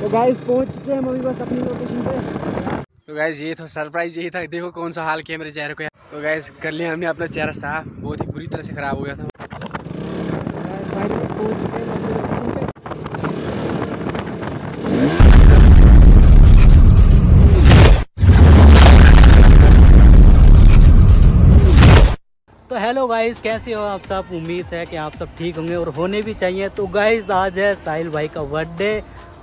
तो गाइस पहुँच चुके हैं हम अभी बस अपनी लोकेशन पे। तो गाइस ये था सरप्राइज़ यही था, देखो कौन सा हाल किया मेरे चेहरे को तो गाइस कर लिया हमने अपना चेहरा साफ़, बहुत ही बुरी तरह से खराब हो गया था। गाइस कैसे हो आप सब? उम्मीद है कि आप सब ठीक होंगे और होने भी चाहिए। तो गाइस आज है साहिल भाई का बर्थडे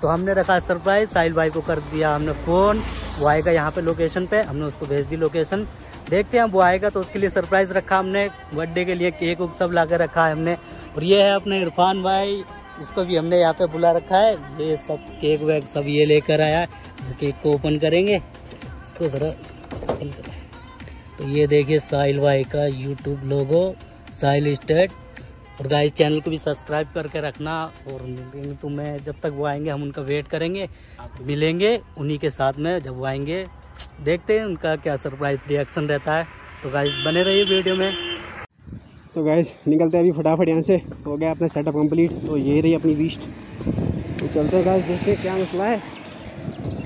तो हमने रखा सरप्राइज़ साहिल भाई को कर दिया हमने फ़ोन वो आएगा यहाँ पे लोकेशन पे, हमने उसको भेज दी लोकेशन देखते हैं वो आएगा तो उसके लिए सरप्राइज़ रखा हमने। बर्थडे के लिए केक उक सब ला रखा है हमने। और ये है अपने इरफान भाई, इसको भी हमने यहाँ पे बुला रखा है। ये सब केक वेक सब ये लेकर आया केक को ओपन करेंगे। इसको ज़रा तो ये देखिए साहिल भाई का यूट्यूब लोगो साहिल स्टेट और गाइस चैनल को भी सब्सक्राइब करके रखना और तो मैं जब तक वो आएँगे, हम उनका वेट करेंगे, मिलेंगे उन्हीं के साथ में जब वो आएँगे। देखते हैं उनका क्या सरप्राइज़ रिएक्शन रहता है। तो गाइस बने रहिए वीडियो में। तो गाइस निकलते हैं अभी फटाफट यहाँ से। हो गया अपना सेटअप कंप्लीट तो ये रही अपनी बीस्ट तो चलते गाइस देखते हैं क्या मसला है।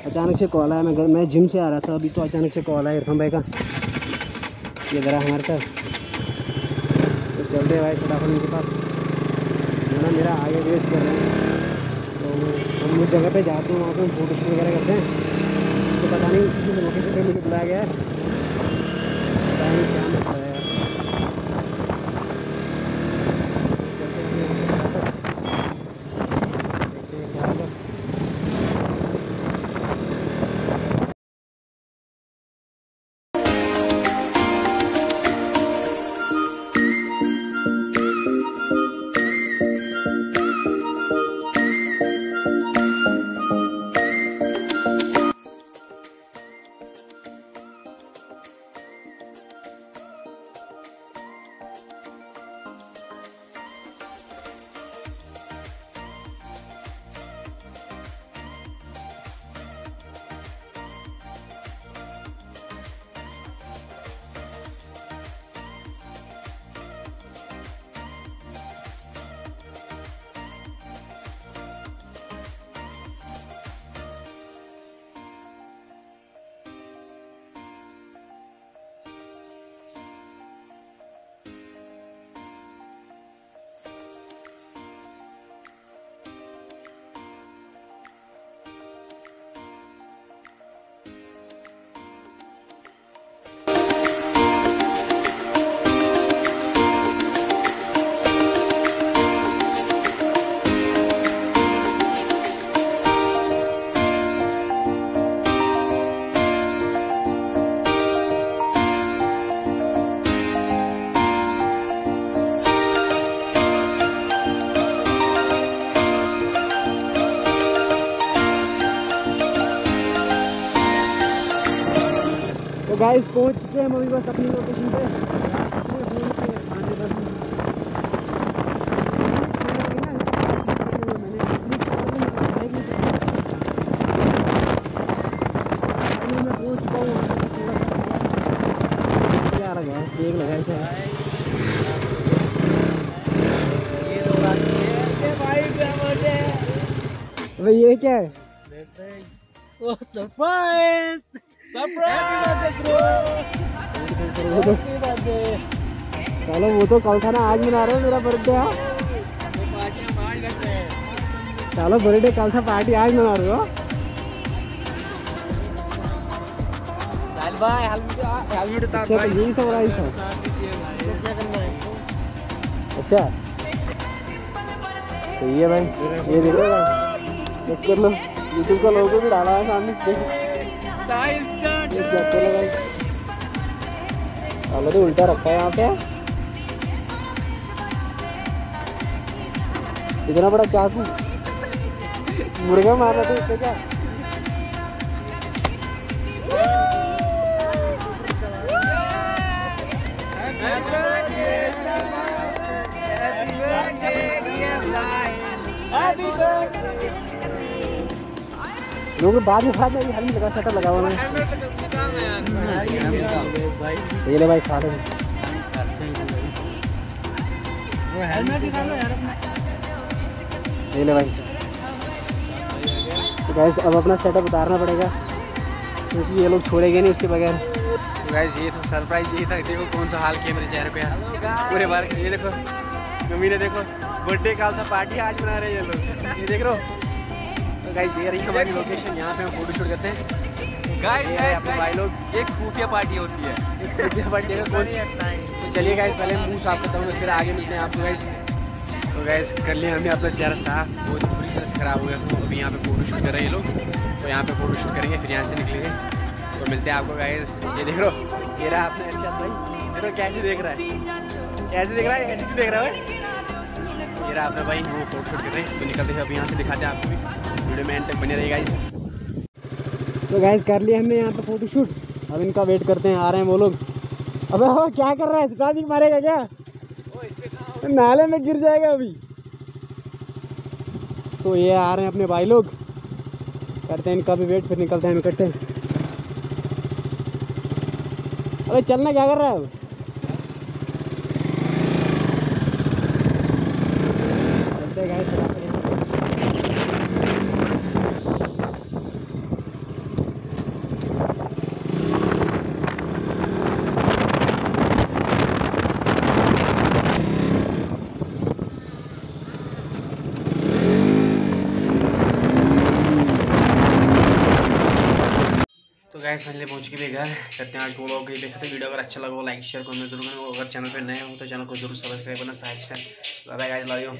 अचानक से कॉल आया, मैं मैं जिम से आ रहा था, अभी तो अचानक से कॉल आया इरफान भाई का। ये ज़रा हमारे साथ तो चलते भाई, फटाफट मेरे पास। ना, मेरा आगे वेट कर रहे हैं। तो हम उस जगह पे जाते हैं, वहाँ पे फ़ोटो शूट वगैरह करते हैं। तो पता नहीं इसी लोकेशन पर मुझे बुलाया गया है। पता नहीं क्या मतलब है। गाइस पहुँच चुके हैं हम अभी बस अपनी लोकेशन पे। ये क्या है? सरप्राइज़ चलो वो तो कल था ना आज मना रहे हो मेरा बर्थडे चलो बर्थडे कल था पार्टी आज मना रहे हो। अच्छा तो यही सब रहा सब अच्छा। सही है भाई। ये देखो चेक कर लो। यूट्यूब का लोगो भी डाला है सामने। ऑलरेडी उल्टा रखा है यहाँ पे इतना बड़ा चाकू मुर्गा मारना था इससे क्या? लोग बाद में बाद में हेलमेट लगा शटर लगा हुआ है। ये ले भाई, खा ले। ये ले भाई। तो गैस अब अपना सेटअप उतारना पड़ेगा, क्योंकि ये लोग छोड़ेंगे नहीं उसके बगैर। तो गैस ये तो सरप्राइज़ यही था देखो कौन सा हाल किया मेरे चेहरे पे यार। पूरे बार, ये देखो, मम्मी ने देखो बर्थडे का था पार्टी आज बना रहे हैं ये लोग। ये देख रहे हो? गाइस ये रही हमारी लोकेशन यहाँ पे हम फ़ोटो शूट करते हैं। गाइस ये अपने भाई लोग। एक खुफिया पार्टी होती है। खुफिया पार्टी है तो चलिए गाइस पहले मुँह साफ़ करता हूँ फिर आगे मिलते हैं आपको गाइस तो गाइस कर लिया हमने अपना चेहरा साफ़। बहुत बुरी तरह से खराब हो गया। था अभी यहाँ पे फ़ोटो शूट कर रहे हैं ये लोग। तो यहाँ पे फ़ोटो शूट करेंगे फिर यहाँ से निकलेंगे। तो मिलते हैं आपको गाइस ये देख लो ये रहा आपने अर्षद भाई। देखो कैसे देख रहा है। कैसे देख रहा है? कैसे देख रहा है ये रहा भाई, वो फ़ोटो शूट कर रहे हैं। तो निकलते हैं अभी यहाँ से, दिखाते हैं आपको भी। वीडियो में तक बने रही गाइस तो गैस कर लिया हमने यहाँ पे फ़ोटो शूट अब इनका वेट करते हैं, आ रहे हैं वो लोग। अबे, हो, क्या कर रहा है? स्टार्टिंग मारेगा क्या? नाले में गिर जाएगा अभी। तो ये आ रहे हैं अपने भाई लोग। करते हैं इनका भी वेट फिर निकलते हैं इकट्ठे। अबे, चलना क्या कर रहा है? अब चलते हैं guys, फटाफट यहाँ से। गैस फाइनली पहुँच के भी घर। करते हैं आज को लोग देखते हैं वीडियो अगर अच्छा लगा लाइक शेयर कमेंट ज़रूर करें। अगर चैनल पे नए हो तो चैनल को ज़रूर सब्सक्राइब करना साइड से बाय गाइस लव यू